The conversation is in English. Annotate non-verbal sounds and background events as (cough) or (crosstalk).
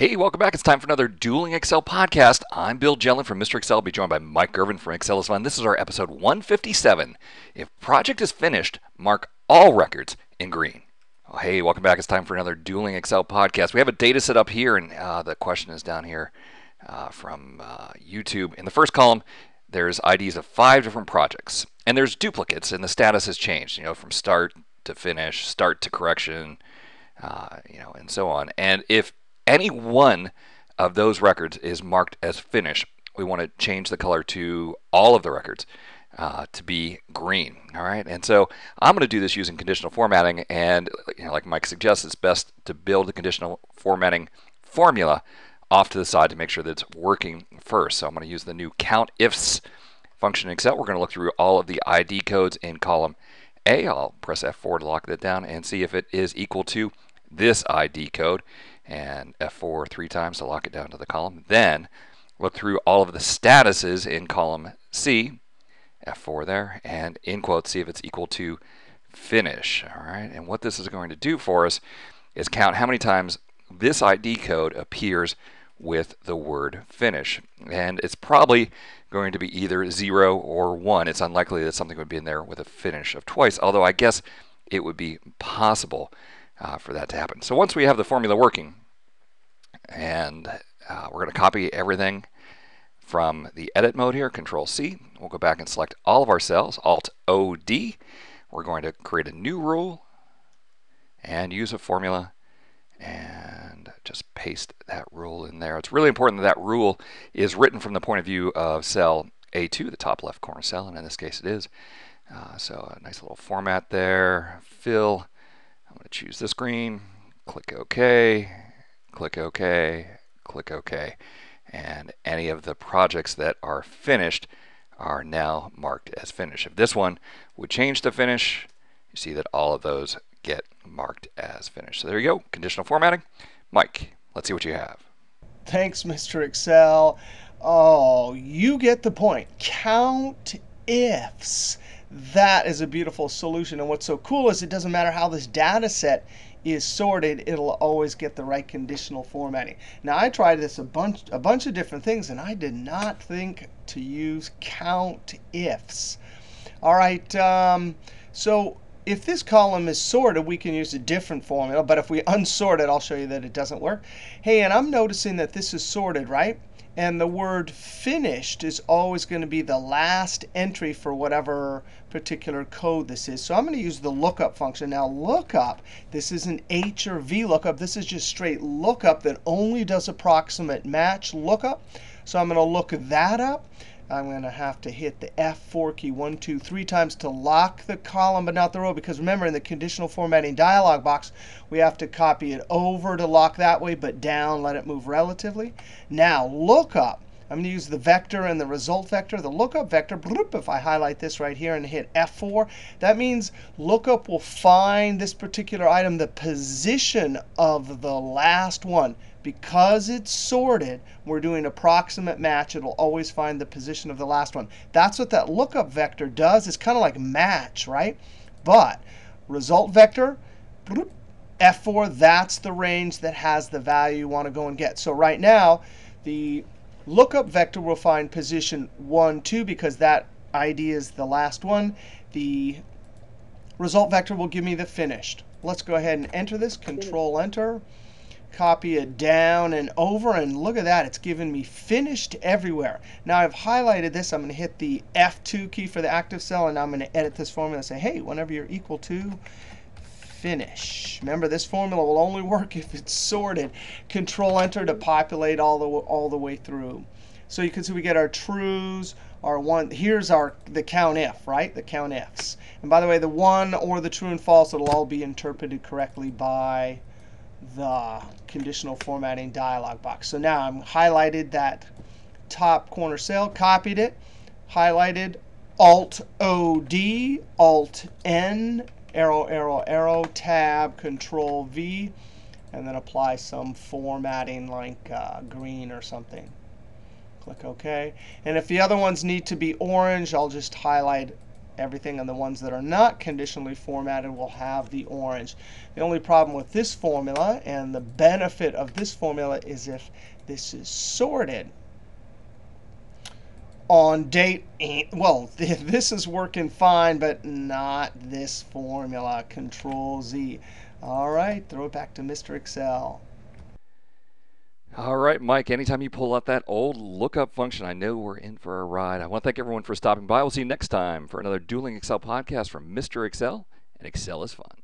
Hey, welcome back. It's time for another Dueling Excel podcast. I'm Bill Jelen from Mr. Excel. I'll be joined by Mike Girvin from Excel is Fun. This is our episode 157. If project is finished, mark all records in green. Oh, hey, welcome back. It's time for another Dueling Excel podcast. We have a data set up here, and uh, the question is down here uh, from uh, YouTube. In the first column, there's IDs of five different projects, and there's duplicates, and the status has changed. You know, from start to finish, start to correction, uh, you know, and so on. And if any one of those records is marked as finish, we want to change the color to all of the records uh, to be green. All right, and so I'm going to do this using conditional formatting, and you know, like Mike suggests, it's best to build the conditional formatting formula off to the side to make sure that it's working first. So I'm going to use the new count ifs function in Excel. We're going to look through all of the ID codes in column A. I'll press F4 to lock that down and see if it is equal to this ID code and F4 three times to lock it down to the column. Then look through all of the statuses in column C, F4 there, and in quotes see if it's equal to finish. All right, and what this is going to do for us is count how many times this ID code appears with the word finish. And it's probably going to be either 0 or 1. It's unlikely that something would be in there with a finish of twice, although I guess it would be possible uh, for that to happen. So once we have the formula working, and uh, we're going to copy everything from the edit mode here, Control C. We'll go back and select all of our cells, Alt O D. We're going to create a new rule and use a formula and just paste that rule in there. It's really important that that rule is written from the point of view of cell A2, the top left corner cell, and in this case it is. Uh, so a nice little format there, fill. I'm going to choose this green, click OK, click OK, click OK. And any of the projects that are finished are now marked as finished. If this one would change to finish, you see that all of those get marked as finished. So there you go, conditional formatting. Mike, let's see what you have. Thanks, Mr. Excel. Oh, you get the point. Count ifs. That is a beautiful solution. And what's so cool is it doesn't matter how this data set is sorted, it'll always get the right conditional formatting. Now, I tried this a bunch, a bunch of different things, and I did not think to use count ifs. All right, um, so if this column is sorted, we can use a different formula. But if we unsort it, I'll show you that it doesn't work. Hey, and I'm noticing that this is sorted, right? And the word finished is always going to be the last entry for whatever particular code this is. So I'm going to use the lookup function. Now lookup, this is an H or V lookup. This is just straight lookup that only does approximate match lookup. So I'm going to look that up. I'm going to have to hit the F4 key one, two, three times to lock the column but not the row. Because remember, in the conditional formatting dialog box, we have to copy it over to lock that way, but down, let it move relatively. Now, lookup. I'm going to use the vector and the result vector. The lookup vector, bloop, if I highlight this right here and hit F4, that means lookup will find this particular item, the position of the last one. Because it's sorted, we're doing approximate match. It'll always find the position of the last one. That's what that lookup vector does. It's kind of like match, right? But result vector, F4, that's the range that has the value you want to go and get. So right now, the lookup vector will find position 1, 2, because that ID is the last one. The result vector will give me the finished. Let's go ahead and enter this. Control Enter copy it down and over. And look at that. It's given me finished everywhere. Now I've highlighted this. I'm going to hit the F2 key for the active cell. And I'm going to edit this formula and say, hey, whenever you're equal to finish. Remember, this formula will only work (laughs) if it's sorted. Control Enter to populate all the, all the way through. So you can see we get our trues, our one. Here's our the count if, right? The count ifs. And by the way, the one or the true and false, it'll all be interpreted correctly by the conditional formatting dialog box. So now I'm highlighted that top corner cell, copied it, highlighted Alt O D, Alt N, arrow, arrow, arrow, Tab, Control V, and then apply some formatting like uh, green or something. Click OK. And if the other ones need to be orange, I'll just highlight Everything and the ones that are not conditionally formatted will have the orange. The only problem with this formula and the benefit of this formula is if this is sorted on date, well, (laughs) this is working fine, but not this formula, Control Z. All right, throw it back to Mr. Excel. All right, Mike, anytime you pull out that old lookup function, I know we're in for a ride. I want to thank everyone for stopping by. We'll see you next time for another Dueling Excel podcast from Mr. Excel, and Excel is fun.